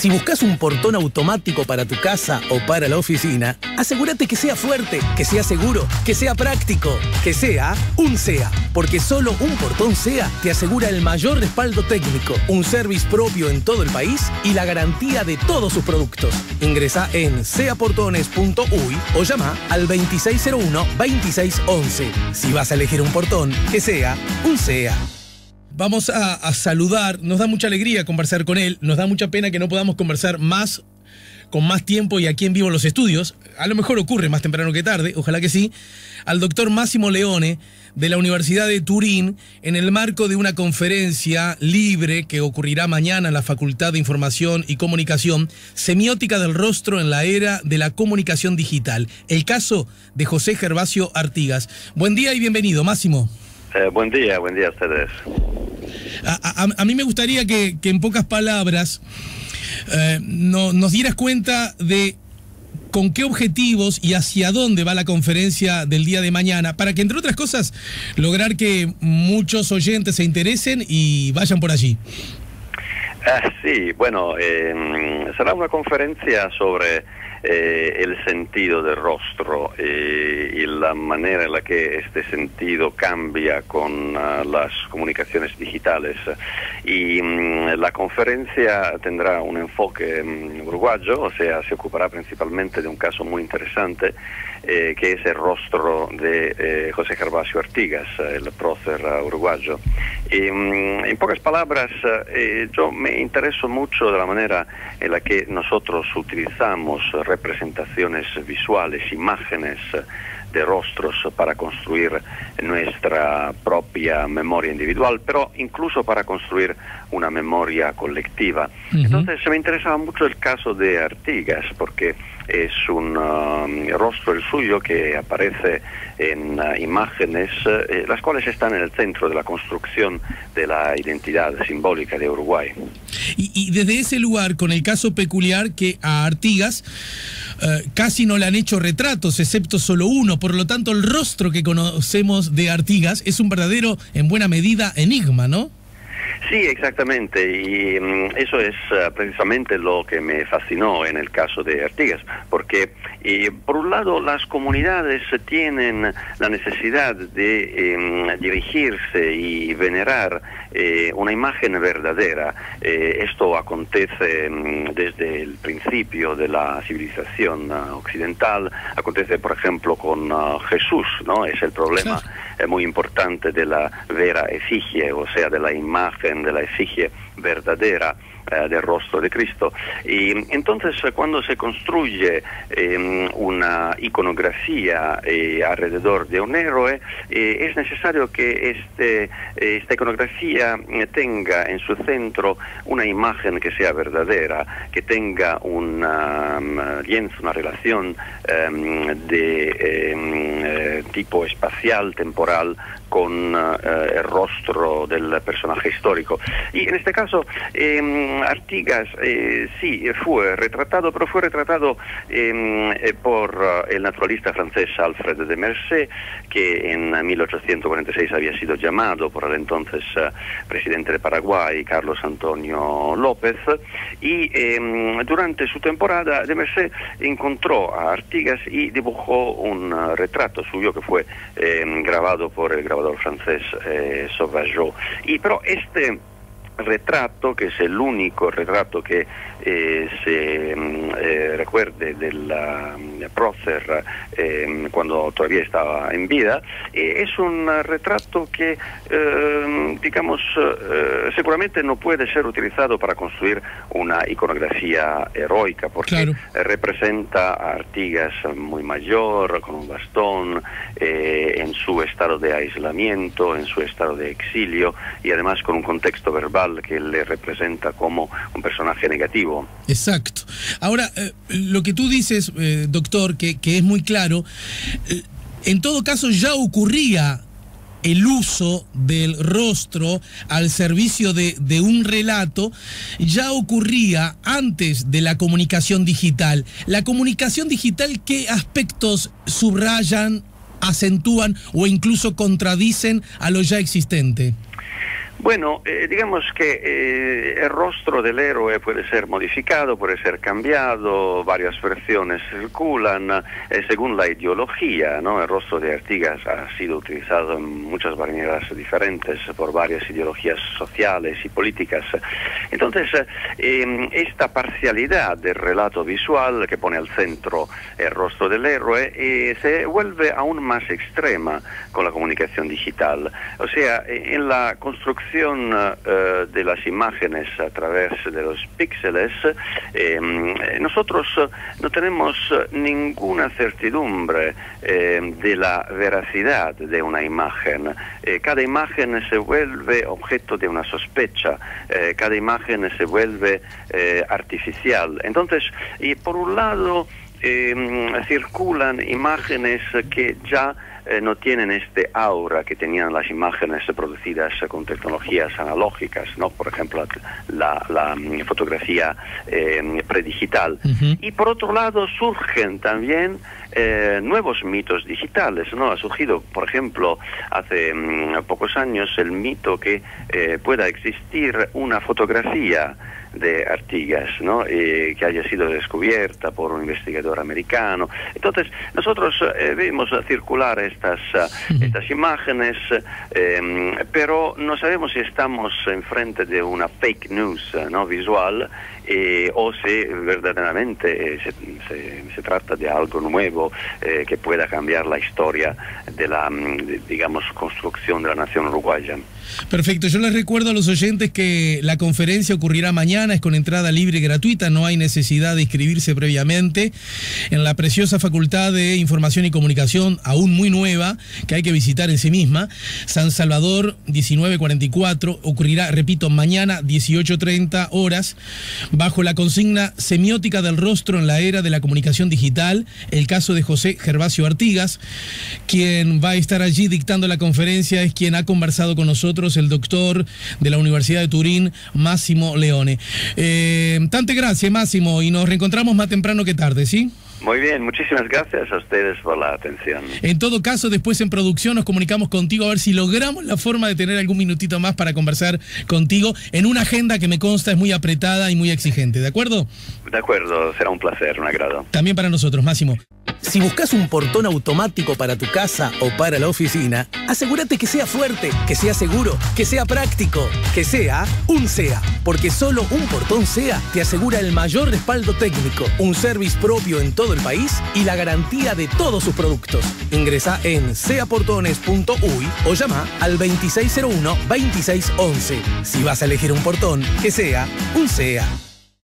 Si buscas un portón automático para tu casa o para la oficina, asegúrate que sea fuerte, que sea seguro, que sea práctico, que sea un SEA. Porque solo un portón SEA te asegura el mayor respaldo técnico, un service propio en todo el país y la garantía de todos sus productos. Ingresa en seaportones.uy o llama al 2601-2611. Si vas a elegir un portón, que sea un SEA. Vamos a, saludar, nos da mucha alegría conversar con él, nos da mucha pena que no podamos conversar más con más tiempo y aquí en vivo los estudios, a lo mejor ocurre más temprano que tarde, ojalá que sí, al doctor Máximo Leone de la Universidad de Turín en el marco de una conferencia libre que ocurrirá mañana en la Facultad de Información y Comunicación, Semiótica del Rostro en la Era de la Comunicación Digital, el caso de José Gervasio Artigas. Buen día y bienvenido, Máximo. Eh, buen día, buen día a ustedes. A, mí me gustaría que, en pocas palabras eh, nos dieras cuenta de con qué objetivos y hacia dónde va la conferencia del día de mañana, para que, entre otras cosas, lograr que muchos oyentes se interesen y vayan por allí. Ah, sí, bueno, eh, será una conferencia sobre eh, el sentido del rostro eh, y la manera en la que este sentido cambia con uh, las comunicaciones digitales. Y um, la conferencia tendrá un enfoque um, uruguayo, o sea, se ocupará principalmente de un caso muy interesante eh, que es el rostro de José Gervasio Artigas, el prócer uruguayo. Y, um, en pocas palabras, yo me intereso mucho de la manera en la que nosotros utilizamos representaciones visuales, imágenes de rostros para construir nuestra propia memoria individual, pero incluso para construir una memoria colectiva. Entonces me interesaba mucho el caso de Artigas, porque es un um, rostro el suyo que aparece en uh, imágenes, eh, las cuales están en el centro de la construcción de la identidad simbólica de Uruguay. Y, desde ese lugar, con el caso peculiar que a Artigas eh, casi no le han hecho retratos, excepto solo uno, por lo tanto el rostro que conocemos de Artigas es un verdadero, en buena medida, enigma, ¿no? Sí, exactamente, y mm, eso es eh, precisamente lo que me fascinó en el caso de Artigas, porque por un lado las comunidades tienen la necesidad de em, dirigirse y venerar eh, una imagen verdadera. Eh, esto acontece em, desde el principio de la civilización occidental, acontece por ejemplo con Jesús, ¿no? Es el problema muy importante de la vera efigie, o sea, de la imagen, de la efigie verdadera del rostro de Cristo. Y entonces cuando se construye em, una iconografía eh, alrededor de un héroe, eh, es necesario que este, esta iconografía tenga en su centro una imagen que sea verdadera, que tenga una um, lienzo, una relación em, de em, tipo espacial, temporal, con el rostro del personaje histórico. Y en este caso, Artigas eh, sí fue retratado, pero fue retratado em, eh, por eh, el naturalista francés Alfred de Mercé, que en 1846 había sido llamado por el entonces presidente de Paraguay, Carlos Antonio López, y em, durante su temporada de Mercé encontró a Artigas y dibujó un retrato suyo que fue em, grabado por el grabador francés Sauvageot. Y pero este retrato, que es el único retrato que eh, se mm, eh, recuerde del mm, prócer eh, cuando todavía estaba en vida, es un retrato que, digamos, seguramente no puede ser utilizado para construir una iconografía heroica, porque representa a Artigas muy mayor, con un bastón, en su estado de aislamiento, en su estado de exilio, y además con un contexto verbal que le representa como un personaje negativo. Exacto. Ahora, eh, lo que tú dices, eh, doctor, que, es muy claro, eh, en todo caso ya ocurría el uso del rostro al servicio de, de, un relato ya ocurría antes de la comunicación digital. La comunicación digital, ¿qué aspectos subrayan, acentúan o incluso contradicen a lo ya existente? Bueno, eh, digamos que eh, el rostro del héroe puede ser modificado, puede ser cambiado, varias versiones circulan eh, según la ideología, ¿no? El rostro de Artigas ha sido utilizado en muchas variedades diferentes por varias ideologías sociales y políticas. Entonces, em, esta parcialidad del relato visual que pone al centro el rostro del héroe se vuelve aún más extrema con la comunicación digital. O sea, en la construcción eh, de las imágenes a través de los píxeles, em, nosotros no tenemos ninguna certidumbre de la veracidad de una imagen. Eh, cada imagen se vuelve objeto de una sospecha, eh, cada imagen se vuelve artificial. Entonces, y por un lado, em, circulan imágenes que ya eh, no tienen este aura que tenían las imágenes producidas con tecnologías analógicas, ¿no? Por ejemplo, la, mm, fotografía eh, predigital. Y por otro lado surgen también eh, nuevos mitos digitales, ¿no? Ha surgido, por ejemplo, hace mm, pocos años el mito que pueda existir una fotografía de Artigas, ¿no? que haya sido descubierta por un investigador americano. Entonces, nosotros eh, vemos circular estas, eh, estas imágenes, em, pero no sabemos si estamos enfrente de una fake news ¿no? visual o si verdaderamente se, se, trata de algo nuevo que pueda cambiar la historia de la, mm, digamos, construcción de la nación uruguaya. Perfecto, yo les recuerdo a los oyentes que la conferencia ocurrirá es con entrada libre y gratuita, no hay necesidad de inscribirse previamente en la preciosa Facultad de Información y Comunicación, aún muy nueva, que hay que visitar en sí misma, San Salvador 1944, ocurrirá, repito, mañana 18.30 horas, bajo la consigna Semiótica del Rostro en la Era de la Comunicación Digital, el caso de José Gervasio Artigas, quien va a estar allí dictando la conferencia, es quien ha conversado con nosotros el doctor de la Universidad de Turín, Máximo Leone. Eh, tante gracias, Máximo, y nos reencontramos más temprano que tarde, ¿sí? Muy bien, muchísimas gracias a ustedes por la atención. En todo caso, después en producción nos comunicamos contigo a ver si logramos la forma de tener algún minutito más para conversar contigo en una agenda que me consta es muy apretada y muy exigente, ¿de acuerdo? De acuerdo, será un placer, un agrado. También para nosotros, Máximo. Si buscas un portón automático para tu casa o para la oficina, asegúrate que sea fuerte, que sea seguro, que sea práctico, que sea un SEA. Porque solo un portón SEA te asegura el mayor respaldo técnico, un service propio en todo el país y la garantía de todos sus productos. Ingresa en seaportones.uy o llama al 2601-2611. Si vas a elegir un portón, que sea un SEA.